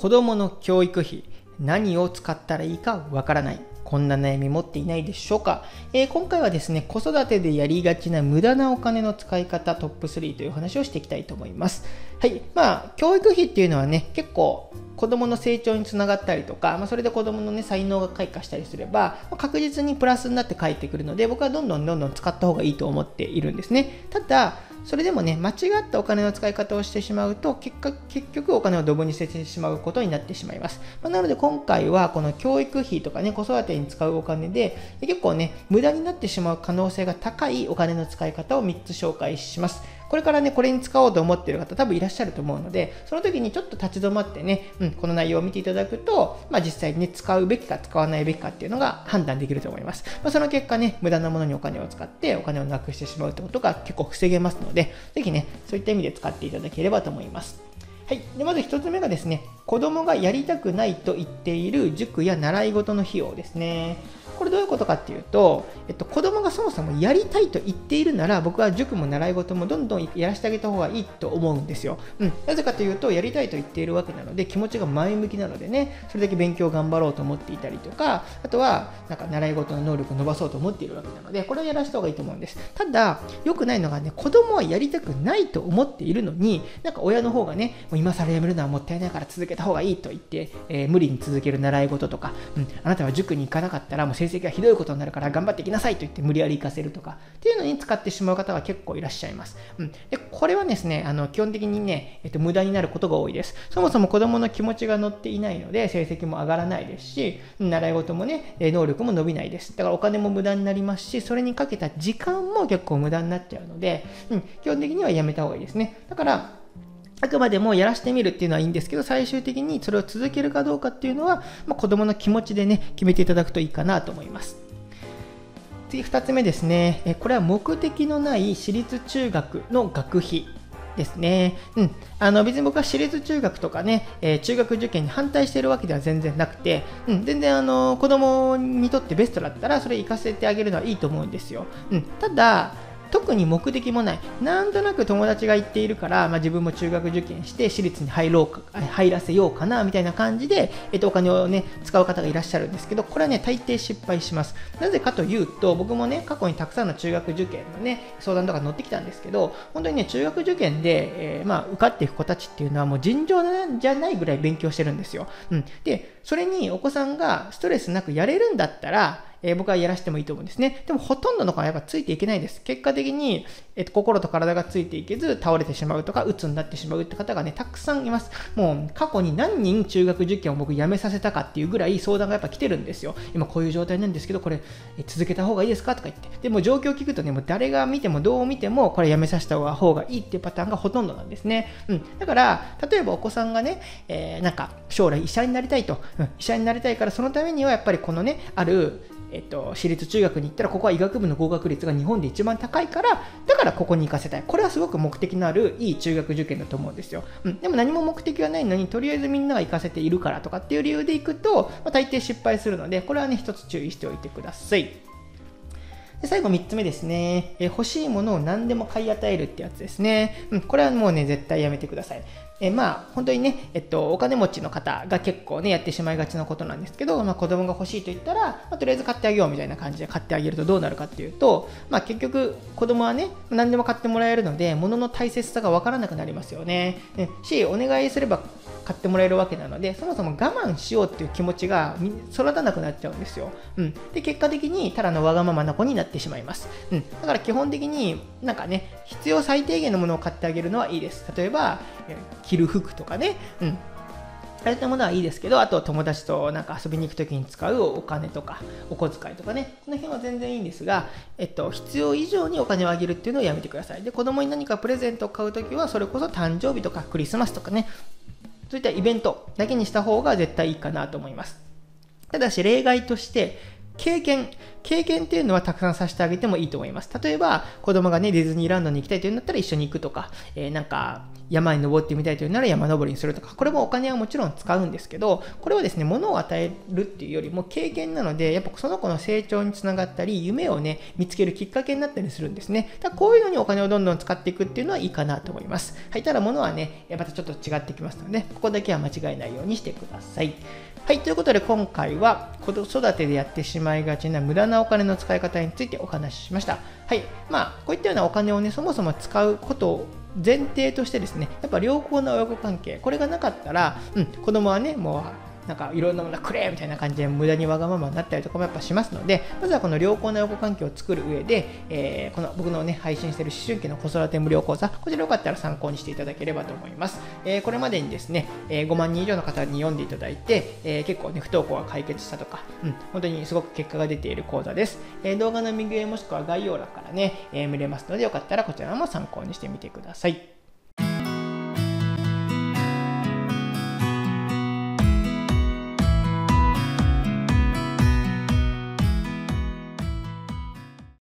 子供の教育費何を使ったらいいかわからない。こんな悩み持っていないでしょうか、えー、今回はですね子育てでやりがちな無駄なお金の使い方トップ3という話をしていきたいと思います。はい。まあ教育費っていうのはね結構子供の成長につながったりとか、まあ、それで子供のね才能が開花したりすれば、まあ、確実にプラスになって返ってくるので僕はどんどんどんどん使った方がいいと思っているんですね。ただそれでもね、間違ったお金の使い方をしてしまうと、結果、結局お金をドブに捨ててしまうことになってしまいます。まあ、なので今回はこの教育費とかね、子育てに使うお金で、結構ね、無駄になってしまう可能性が高いお金の使い方を3つ紹介します。これからね、これに使おうと思っている方多分いらっしゃると思うので、その時にちょっと立ち止まってね、うん、この内容を見ていただくと、まあ、実際に、ね、使うべきか使わないべきかっていうのが判断できると思います。まあ、その結果ね、無駄なものにお金を使ってお金をなくしてしまうってことが結構防げますので、ぜひね、そういった意味で使っていただければと思います。はい、でまず1つ目がですね、子供がやりたくないと言っている塾や習い事の費用ですね。これどういうことかっていうと、えっと、子供がそもそもやりたいと言っているなら、僕は塾も習い事もどんどんやらせてあげた方がいいと思うんですよ。うん。なぜかというと、やりたいと言っているわけなので、気持ちが前向きなのでね、それだけ勉強頑張ろうと思っていたりとか、あとは、なんか習い事の能力を伸ばそうと思っているわけなので、これはやらせた方がいいと思うんです。ただ、良くないのがね、子供はやりたくないと思っているのに、なんか親の方がね、もう今更やめるのはもったいないから続けた方がいいと言って、えー、無理に続ける習い事とか、うん、あなたは塾に行かなかったらもう成績がひどいことになるから頑張っていきなさいと言って無理やり行かせるとかっていうのに使ってしまう方が結構いらっしゃいます。うん、でこれはですね、あの基本的にね、えっと、無駄になることが多いです。そもそも子供の気持ちが乗っていないので成績も上がらないですし、習い事もね、能力も伸びないです。だからお金も無駄になりますし、それにかけた時間も結構無駄になっちゃうので、うん、基本的にはやめた方がいいですね。だからあくまでもやらしてみるっていうのはいいんですけど、最終的にそれを続けるかどうかっていうのは、まあ、子供の気持ちでね、決めていただくといいかなと思います。次2つ目ですね、これは目的のない私立中学の学費ですね。うん。あの、別に僕は私立中学とかね、えー、中学受験に反対しているわけでは全然なくて、うん、全然あの、子供にとってベストだったら、それ行かせてあげるのはいいと思うんですよ。うん。ただ、特に目的もない。なんとなく友達が言っているから、まあ、自分も中学受験して私立に入ろうか、入らせようかな、みたいな感じで、えっと、お金をね、使う方がいらっしゃるんですけど、これはね、大抵失敗します。なぜかというと、僕もね、過去にたくさんの中学受験のね、相談とか乗ってきたんですけど、本当にね、中学受験で、えー、まあ、受かっていく子たちっていうのはもう尋常じゃないぐらい勉強してるんですよ。うん。で、それにお子さんがストレスなくやれるんだったら、えー、僕はやらせてもいいと思うんですね。でもほとんどの子はやっぱついていけないです。結果的に、えー、と心と体がついていけず倒れてしまうとか、鬱になってしまうって方がね、たくさんいます。もう過去に何人中学受験を僕辞めさせたかっていうぐらい相談がやっぱ来てるんですよ。今こういう状態なんですけど、これ、えー、続けた方がいいですかとか言って。でも状況を聞くとね、もう誰が見てもどう見てもこれ辞めさせた方がいいっていうパターンがほとんどなんですね。うん。だから、例えばお子さんがね、えー、なんか将来医者になりたいと、うん、医者になりたいからそのためにはやっぱりこのね、あるえっと、私立中学に行ったらここは医学部の合格率が日本で一番高いからだからここに行かせたい。これはすごく目的のあるいい中学受験だと思うんですよ、うん、でも何も目的はないのにとりあえずみんなが行かせているからとかっていう理由で行くと、まあ、大抵失敗するのでこれはね一つ注意しておいてください。で最後3つ目ですね、え欲しいものを何でも買い与えるってやつですね、うん、これはもうね絶対やめてください。えまあ、本当にね、えっと、お金持ちの方が結構ね、やってしまいがちなことなんですけど、まあ、子供が欲しいと言ったら、まあ、とりあえず買ってあげようみたいな感じで買ってあげるとどうなるかっていうと、まあ、結局、子供はね、何でも買ってもらえるので、物の大切さがわからなくなりますよね。ねし、お願いすれば買ってもらえるわけなので、そもそも我慢しようっていう気持ちが育たなくなっちゃうんですよ。うん。で、結果的に、ただのわがままな子になってしまいます。うん。だから基本的になんかね、必要最低限のものを買ってあげるのはいいです。例えば、着る服とかね、うん。あいったものはいいですけど、あと友達となんか遊びに行くときに使うお金とか、お小遣いとかね、この辺は全然いいんですが、えっと、必要以上にお金をあげるっていうのをやめてください。で、子供に何かプレゼントを買うときは、それこそ誕生日とかクリスマスとかね、そういったイベントだけにした方が絶対いいかなと思います。ただし、例外として、経験、経験っていうのはたくさんさせてあげてもいいと思います。例えば、子供がね、ディズニーランドに行きたいというんだったら一緒に行くとか、えー、なんか、山に登ってみたいというなら山登りにするとか、これもお金はもちろん使うんですけど、これはですね、物を与えるっていうよりも経験なので、やっぱその子の成長につながったり、夢をね、見つけるきっかけになったりするんですね。だこういうのにお金をどんどん使っていくっていうのはいいかなと思います。はい、ただ物はね、またちょっと違ってきますので、ここだけは間違えないようにしてください。はい、ということで今回は子育てでやってしまいがちな無駄なお金の使い方についてお話ししました。はい、まあ、こういったようなお金をね、そもそも使うことを前提としてですね、やっぱ良好な親子関係、これがなかったら、うん、子供はね、もうなんかいろんなものくれみたいな感じで無駄にわがままになったりとかもやっぱしますので、まずはこの良好な横環境を作る上で、えー、この僕のね、配信している思春期の子育て無料講座、こちらよかったら参考にしていただければと思います。えー、これまでにですね、えー、5万人以上の方に読んでいただいて、え結構ね、不登校が解決したとか、うん、本当にすごく結果が出ている講座です。え動画の右上もしくは概要欄からね、え見れますので、よかったらこちらも参考にしてみてください。